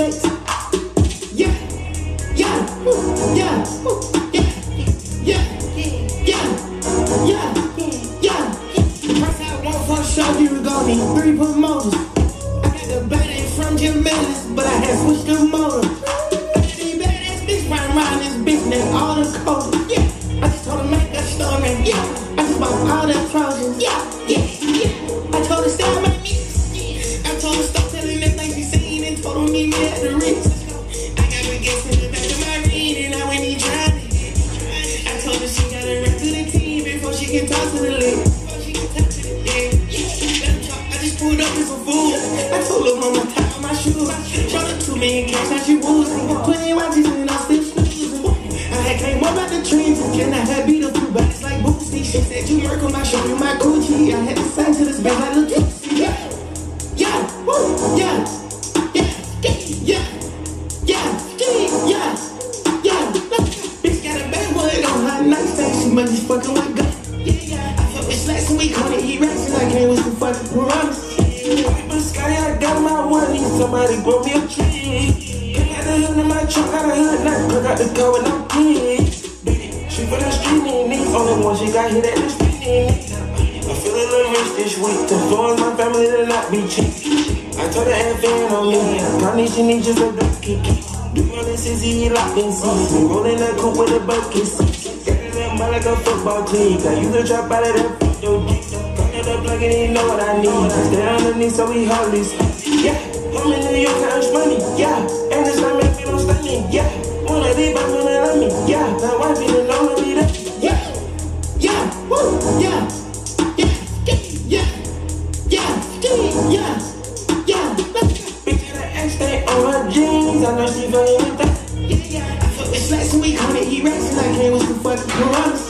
sex. Yeah, yeah, yeah, yeah, yeah, yeah, yeah, yeah. The price I want for show, you gon' need three promoters. I got the badass from Jim Ellis, but I had switched the motor. At. I got baguettes in the back of my reed and I went and it. I told her she gotta run to the team before she can talk to the talk. I just pulled up with some food. I told her mama tie on my shoes. Showed two million cash, now she woozy. Plenty watches and I still snoozing. I had came up out the trees and I had few bodies like Boosie. She said you work on my show, you my Gucci. I had to sing to this bitch like Lil Yeah, yeah, woo, yeah, with gun. Yeah, yeah. I fuck with slacks and we call it heat racks and I came with some fucking piranhas. But Scotty, I got my money. Somebody grow me a tree. Pick out the hood in my truck, got a hood nut. Pick out the car when I'm clean. She for the street, need me. Only one she got hit at the street. I feel a little rich this week. To influence my family to not be cheap. I told her and fan on me. Connie, she needs just a duck. Do all this is he locked in seats. Rolling that coupe with a bucket seat. My like a football team. I use the trap out of that yo dick. Cut it up plug and know what I need. Stay underneath so we hardly speak. Yeah, I'm in New York, cash money. Yeah, and it's not make me no stunning. Yeah, wanna leave, but wanna love me. Yeah, my wife even know me that. Yeah, yeah, woo, yeah, yeah, yeah, yeah, yeah, yeah, yeah. Bitch, an X stain on her jeans. I know she feeling Last week, I he rapped like he was the fucking one.